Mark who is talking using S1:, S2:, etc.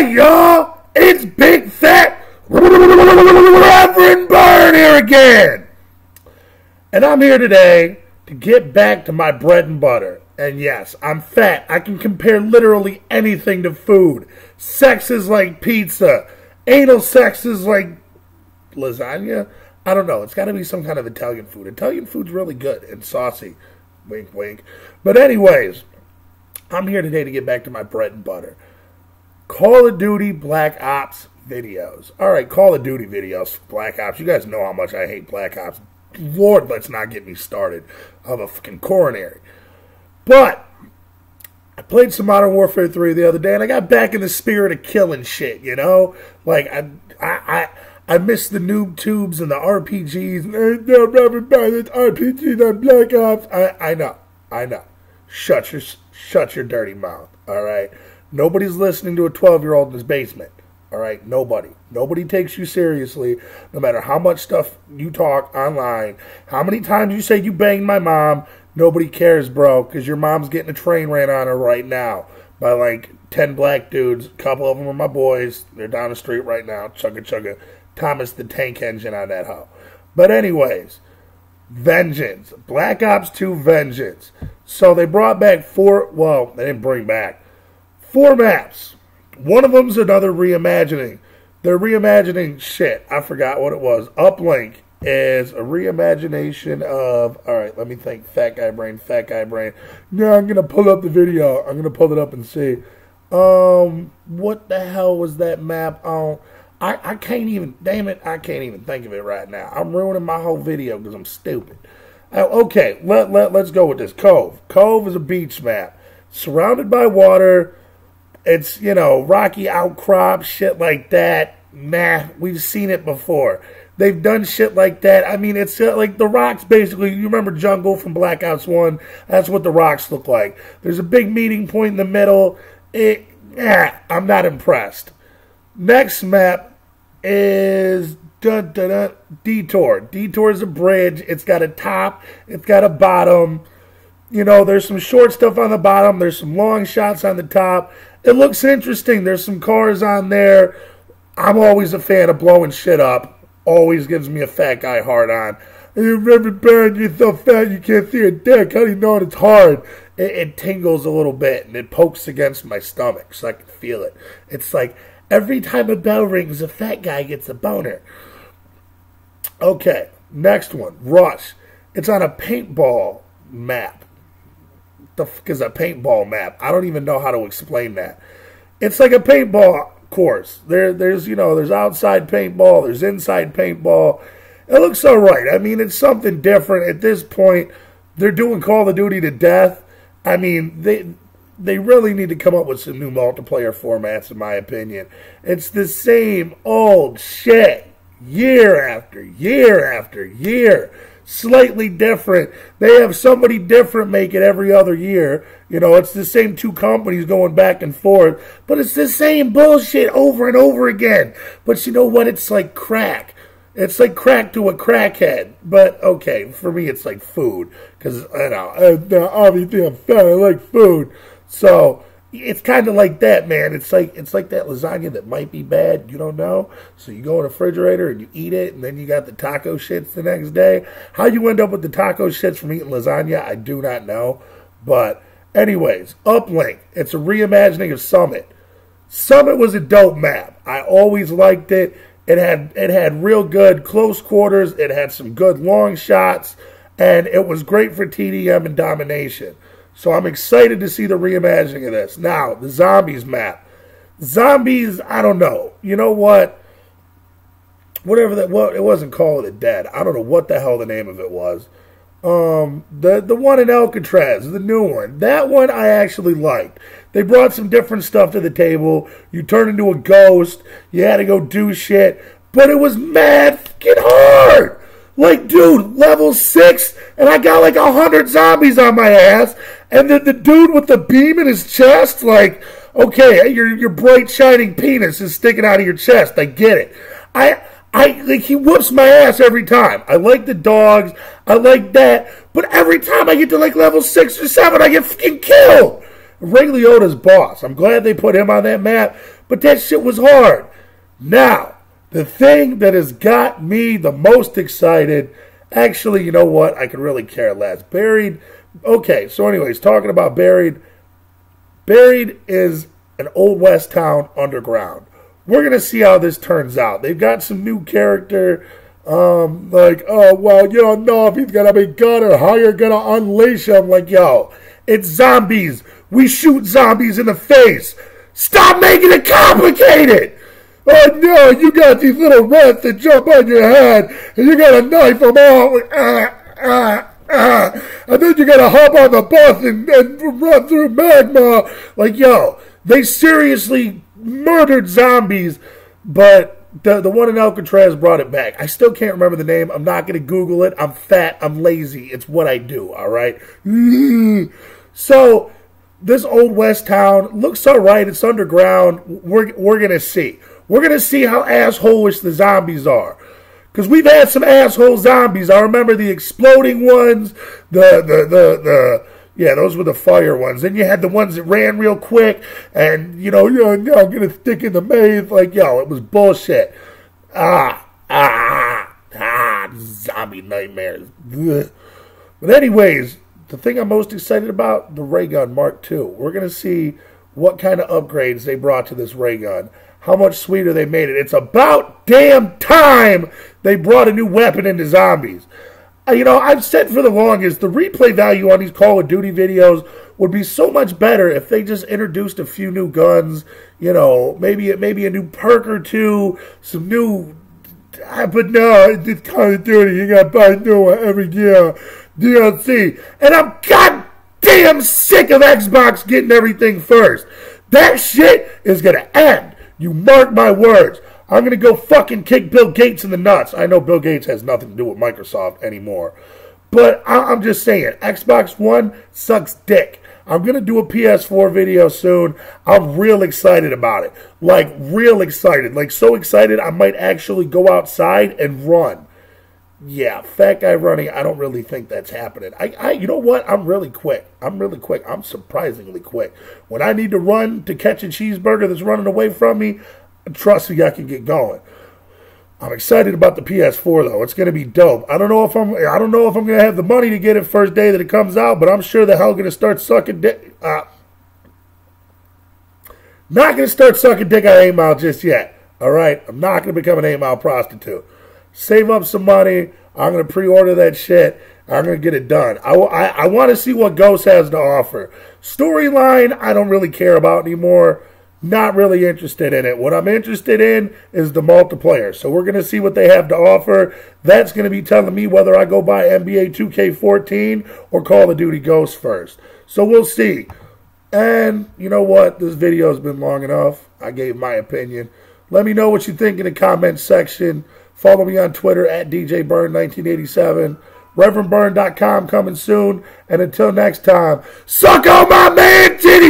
S1: Hey, y'all! It's Big Fat Reverend Burn here again! And I'm here today to get back to my bread and butter. And yes, I'm fat. I can compare literally anything to food. Sex is like pizza. Anal sex is like lasagna. I don't know. It's got to be some kind of Italian food. Italian food's really good and saucy. Wink, wink. But, anyways, I'm here today to get back to my bread and butter. Call of Duty Black Ops videos. All right, Call of Duty videos, Black Ops. You guys know how much I hate Black Ops. Lord, let's not get me started. I'm a fucking coronary. But I played some Modern Warfare 3 the other day, and I got back in the spirit of killing shit. You know, like I, I, I, I miss the noob tubes and the RPGs. RPGs on Black Ops. I, I know, I know. Shut your, shut your dirty mouth. All right. Nobody's listening to a 12 year old in his basement. All right, nobody. Nobody takes you seriously, no matter how much stuff you talk online, how many times you say you banged my mom. Nobody cares, bro, because your mom's getting a train ran on her right now by like 10 black dudes. A couple of them are my boys. They're down the street right now. Chugga chugga. Thomas the Tank Engine on that hoe. But, anyways, Vengeance. Black Ops 2 Vengeance. So they brought back four, well, they didn't bring back four maps. One of them's another reimagining. They're reimagining shit. I forgot what it was. Uplink is a reimagination of. All right, let me think. Fat guy brain. Fat guy brain. Now I'm gonna pull up the video. I'm gonna pull it up and see. Um, what the hell was that map on? I, I can't even. Damn it! I can't even think of it right now. I'm ruining my whole video because I'm stupid. Uh, okay, let let let's go with this. Cove. Cove is a beach map surrounded by water it's, you know, rocky outcrop, shit like that. Nah, we've seen it before. They've done shit like that. I mean, it's uh, like the rocks basically. You remember Jungle from Black Ops 1? That's what the rocks look like. There's a big meeting point in the middle. It, yeah, I'm not impressed. Next map is dun, dun, dun, Detour. Detour is a bridge. It's got a top, it's got a bottom. You know, there's some short stuff on the bottom, there's some long shots on the top. It looks interesting. There's some cars on there. I'm always a fan of blowing shit up. Always gives me a fat guy hard on. You remember, Baron, you're so fat you can't see a dick. How do you know it's hard? It, it tingles a little bit and it pokes against my stomach so I can feel it. It's like every time a bell rings, a fat guy gets a boner. Okay, next one Rush. It's on a paintball map the fuck is a paintball map? I don't even know how to explain that. It's like a paintball course. There, there's you know, there's outside paintball, there's inside paintball. It looks all right. I mean, it's something different at this point. They're doing Call of Duty to death. I mean, they they really need to come up with some new multiplayer formats, in my opinion. It's the same old shit year after year after year slightly different. They have somebody different make it every other year. You know, it's the same two companies going back and forth, but it's the same bullshit over and over again. But you know what? It's like crack. It's like crack to a crackhead. But okay, for me, it's like food because you know, uh, obviously I'm fat. I like food, so it's kind of like that, man. It's like it's like that lasagna that might be bad. You don't know, so you go in the refrigerator and you eat it, and then you got the taco shits the next day. How you end up with the taco shits from eating lasagna, I do not know. But anyways, Uplink. It's a reimagining of Summit. Summit was a dope map. I always liked it. It had it had real good close quarters. It had some good long shots, and it was great for TDM and domination. So I'm excited to see the reimagining of this. Now, the zombies map. Zombies, I don't know. You know what? Whatever that well, it wasn't called the Dead. I don't know what the hell the name of it was. Um, the the one in Alcatraz, the new one. That one I actually liked. They brought some different stuff to the table. You turn into a ghost. You had to go do shit, but it was mad fucking hard. Like, dude, level six, and I got like a hundred zombies on my ass, and then the dude with the beam in his chest, like, okay, your your bright shining penis is sticking out of your chest. I get it. I I like he whoops my ass every time. I like the dogs. I like that. But every time I get to like level six or seven, I get fucking killed. Ray Liotta's boss. I'm glad they put him on that map, but that shit was hard. Now, the thing that has got me the most excited, actually, you know what? I could really care less. Buried. Okay, so anyways, talking about Buried. Buried is an old west town underground. We're gonna see how this turns out. They've got some new character um, like, oh, well, you don't know if he's going to be good or how you're going to unleash him. Like, yo, it's zombies. We shoot zombies in the face. Stop making it complicated. Oh, no, you got these little rats that jump on your head, and you got to knife them out. Ah, ah, ah. And then you got to hop on the bus and, and run through magma. Like, yo, they seriously murdered zombies, but the the one in Alcatraz brought it back. I still can't remember the name. I'm not going to Google it. I'm fat. I'm lazy. It's what I do. All right. So this old west town looks all right. It's underground. We're we're going to see. We're going to see how assholeish the zombies are. Because we've had some asshole zombies. I remember the exploding ones, the the the the yeah, those were the fire ones. Then you had the ones that ran real quick, and you know, yo, yo, I'm gonna stick in the maze. Like, yo, it was bullshit. Ah, ah, ah, zombie nightmares. But anyways, the thing I'm most excited about the ray gun Mark II. We're gonna see what kind of upgrades they brought to this ray gun. How much sweeter they made it. It's about damn time they brought a new weapon into zombies. Uh, you know, I've said for the longest, the replay value on these Call of Duty videos would be so much better if they just introduced a few new guns. You know, maybe maybe a new perk or two, some new. Uh, but no, it's Call of Duty. You got to buy new one every year. DLC, and I'm goddamn sick of Xbox getting everything first. That shit is gonna end. You mark my words. I'm going to go fucking kick Bill Gates in the nuts. I know Bill Gates has nothing to do with Microsoft anymore. But I'm just saying, Xbox One sucks dick. I'm going to do a PS4 video soon. I'm real excited about it. Like, real excited. Like, so excited I might actually go outside and run. Yeah, fat guy running, I don't really think that's happening. I, I, you know what? I'm really quick. I'm really quick. I'm surprisingly quick. When I need to run to catch a cheeseburger that's running away from me, trust me, I can get going. I'm excited about the PS4 though. It's going to be dope. I don't know if I'm I don't know if I'm going to have the money to get it first day that it comes out, but I'm sure the hell going to start sucking dick. Uh, not going to start sucking dick on 8 Mile just yet. All right, I'm not going to become an 8 Mile prostitute. Save up some money. I'm going to pre-order that shit. I'm to get it done. I, I, I want to see what Ghost has to offer. Storyline, I don't really care about anymore. Not really interested in it. What I'm interested in is the multiplayer. So we're going to see what they have to offer. That's going to be telling me whether I go buy NBA 2K14 or Call of Duty Ghosts first. So we'll see. And you know what? This video has been long enough. I gave my opinion. Let me know what you think in the comments section. Follow me on Twitter at DJBurn1987. ReverendBurn.com coming soon. And until next time, suck on my man titty!